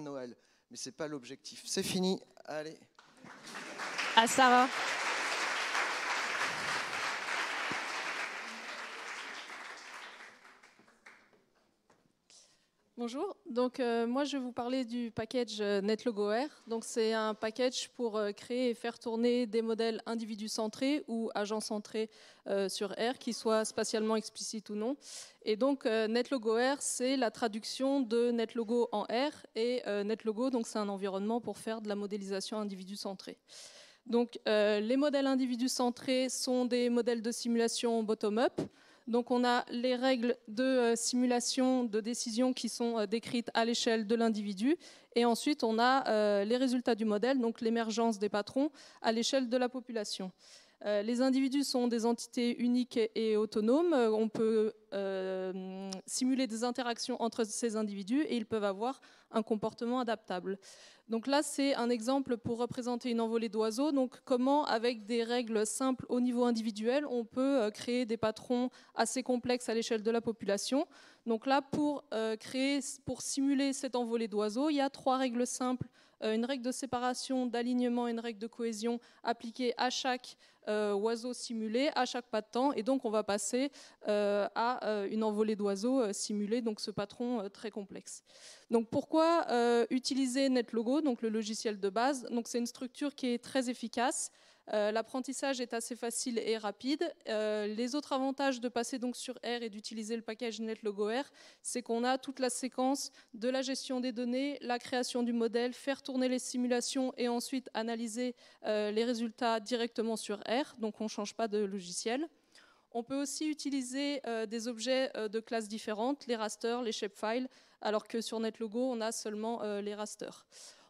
Noël. Mais ce n'est pas l'objectif. C'est fini. Allez. À Sarah. Bonjour, donc euh, moi je vais vous parler du package euh, NetLogo R. Donc c'est un package pour euh, créer et faire tourner des modèles individus centrés ou agents centrés sur R, qui soient spatialement explicites ou non. Et donc NetLogo R, c'est la traduction de NetLogo en R et NetLogo, donc c'est un environnement pour faire de la modélisation individu centrée. Donc les modèles individus centrés sont des modèles de simulation bottom-up. Donc on a les règles de euh, simulation de décision qui sont euh, décrites à l'échelle de l'individu. Et ensuite, on a euh, les résultats du modèle, donc l'émergence des patrons à l'échelle de la population. Les individus sont des entités uniques et autonomes. On peut simuler des interactions entre ces individus et ils peuvent avoir un comportement adaptable. Donc là, c'est un exemple pour représenter une envolée d'oiseaux. Donc comment, avec des règles simples au niveau individuel, on peut euh, créer des patrons assez complexes à l'échelle de la population. Donc là, pour euh, créer, pour simuler cette envolée d'oiseaux, il y a trois règles simples une règle de séparation, d'alignement et une règle de cohésion appliquée à chaque euh, oiseau simulé, à chaque pas de temps. Et donc, on va passer euh, à une envolée d'oiseaux simulée, donc ce patron très complexe. Donc, pourquoi utiliser NetLogo, donc le logiciel de base? C'est une structure qui est très efficace. Euh, l'apprentissage est assez facile et rapide. Euh, les autres avantages de passer donc sur R et d'utiliser le package NetLogo R, c'est qu'on a toute la séquence de la gestion des données, la création du modèle, faire tourner les simulations et ensuite analyser euh, les résultats directement sur R. Donc on ne change pas de logiciel. On peut aussi utiliser des objets de classes différentes, les rasters, les shapefiles, alors que sur NetLogo, on a seulement les rasters.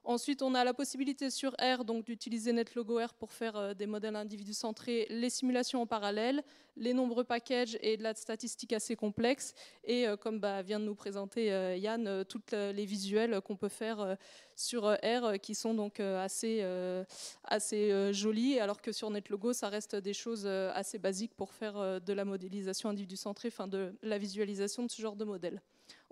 Ensuite, on a la possibilité sur R donc d'utiliser NetLogo R pour faire euh, des modèles individus centrés, les simulations en parallèle, les nombreux packages et de la statistique assez complexe. Et euh, comme bah, vient de nous présenter euh, Yann, toutes les visuels qu'on peut faire sur R qui sont donc assez, assez jolis, alors que sur NetLogo, ça reste des choses assez basiques pour faire de la modélisation individu centrée, de la visualisation de ce genre de modèle.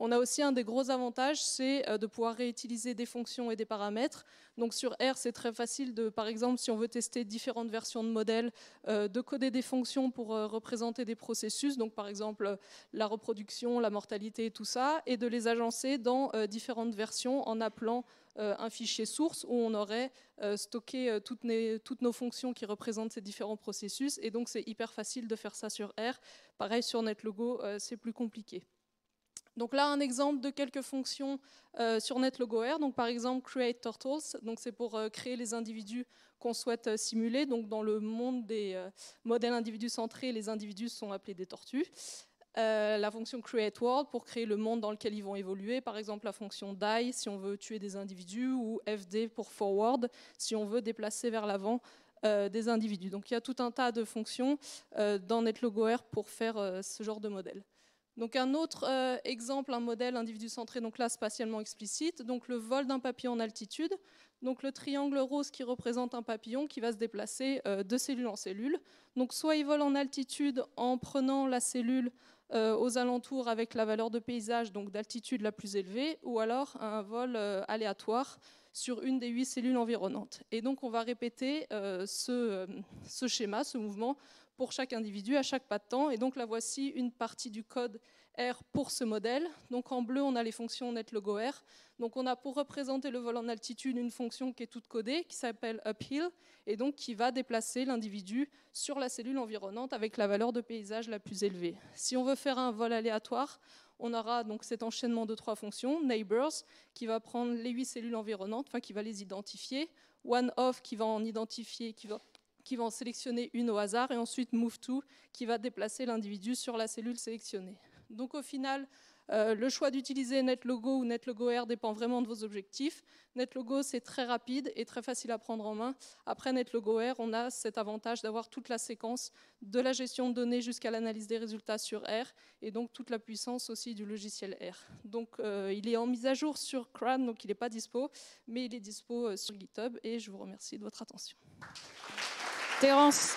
On a aussi un des gros avantages, c'est euh, de pouvoir réutiliser des fonctions et des paramètres. Donc sur R, c'est très facile de, par exemple, si on veut tester différentes versions de modèles, euh, de coder des fonctions pour euh, représenter des processus, donc par exemple la reproduction, la mortalité et tout ça, et de les agencer dans différentes versions en appelant un fichier source où on aurait stocké toutes, toutes, nos fonctions qui représentent ces différents processus. Et donc c'est hyper facile de faire ça sur R. Pareil sur NetLogo, c'est plus compliqué. Donc là, un exemple de quelques fonctions euh, sur NetLogo R. Donc par exemple, create turtles. Donc c'est pour euh, créer les individus qu'on souhaite euh, simuler. Donc dans le monde des modèles individus centrés, les individus sont appelés des tortues. la fonction create world pour créer le monde dans lequel ils vont évoluer. Par exemple, la fonction die si on veut tuer des individus ou fd pour forward si on veut déplacer vers l'avant des individus. Donc il y a tout un tas de fonctions dans NetLogo R pour faire ce genre de modèle. Donc un autre euh, exemple, un modèle individu centré, donc là spatialement explicite, donc le vol d'un papillon en altitude. Donc le triangle rose qui représente un papillon qui va se déplacer euh, de cellule en cellule. Donc soit il vole en altitude en prenant la cellule euh, aux alentours avec la valeur de paysage, donc d'altitude la plus élevée, ou alors un vol aléatoire sur une des huit cellules environnantes. Et donc on va répéter ce, ce schéma, ce mouvement, pour chaque individu à chaque pas de temps. Et donc là voici une partie du code R pour ce modèle. Donc en bleu, on a les fonctions netlogo R. Donc on a pour représenter le vol en altitude une fonction qui est toute codée, qui s'appelle uphill, et donc qui va déplacer l'individu sur la cellule environnante avec la valeur de paysage la plus élevée. Si on veut faire un vol aléatoire, on aura donc cet enchaînement de trois fonctions, neighbors, qui va prendre les huit cellules environnantes, enfin qui va les identifier, one off, qui va en identifier, qui va qui va en sélectionner une au hasard, et ensuite move to, qui va déplacer l'individu sur la cellule sélectionnée. Donc au final, euh, le choix d'utiliser NetLogo ou NetLogo R dépend vraiment de vos objectifs. NetLogo, c'est très rapide et très facile à prendre en main. Après NetLogo R, on a cet avantage d'avoir toute la séquence de la gestion de données jusqu'à l'analyse des résultats sur R et donc toute la puissance aussi du logiciel R. Donc euh, il est en mise à jour sur CRAN, donc il n'est pas dispo, mais il est dispo euh, sur GitHub et je vous remercie de votre attention. Terence.